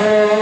Oh.